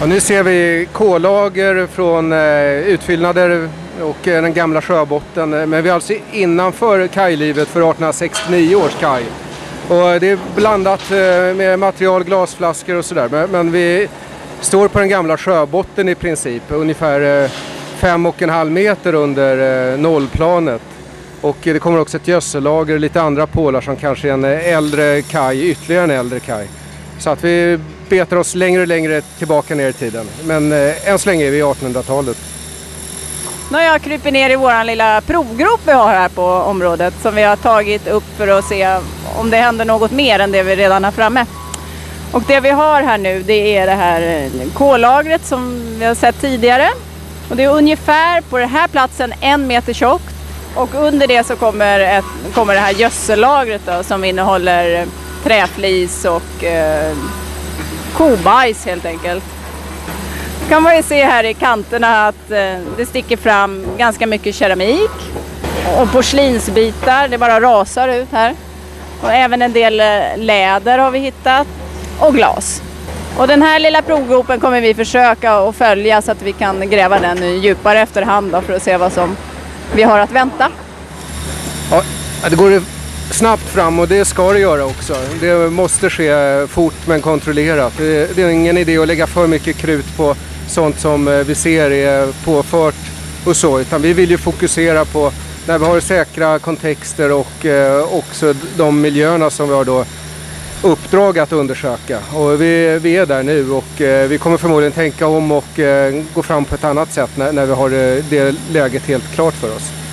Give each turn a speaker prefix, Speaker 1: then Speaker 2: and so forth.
Speaker 1: Ja, nu ser vi k från eh, utfyllnader och eh, den gamla sjöbotten. Eh, men vi är alltså innanför kajlivet för 1869 års kaj. Och det är blandat eh, med material, glasflaskor och sådär. Men, men vi står på den gamla sjöbotten i princip, ungefär eh, fem och en halv meter under eh, nollplanet. Och det kommer också ett gödsellager och lite andra pålar som kanske är en eh, äldre kaj, ytterligare en äldre kaj. Så att vi betar oss längre och längre tillbaka ner i tiden. Men eh, än så länge är vi i 1800-talet.
Speaker 2: Nu har jag krypit ner i vår lilla provgrop vi har här på området som vi har tagit upp för att se om det händer något mer än det vi redan har framme. Och det vi har här nu det är det här eh, kollagret som vi har sett tidigare. Och det är ungefär på den här platsen en meter tjockt och under det så kommer, ett, kommer det här gödsellagret då, som innehåller eh, träflis och eh, kobajs helt enkelt kan man ju se här i kanterna att eh, det sticker fram ganska mycket keramik och porslinsbitar. Det bara rasar ut här. Och även en del eh, läder har vi hittat och glas. Och den här lilla provgropen kommer vi försöka att följa så att vi kan gräva den djupare efterhand då, för att se vad som vi har att vänta.
Speaker 1: Ja, det går snabbt fram och det ska det göra också. Det måste ske fort men kontrollerat. Det, är ingen idé att lägga för mycket krut på sånt som eh, vi ser är påfört och så. Utan vi vill ju fokusera på när vi har säkra kontexter och eh, också de miljöerna som vi har då uppdrag att undersöka. Och vi, vi är där nu och eh, vi kommer förmodligen tänka om och gå fram på ett annat sätt när, när vi har det, det läget helt klart för oss.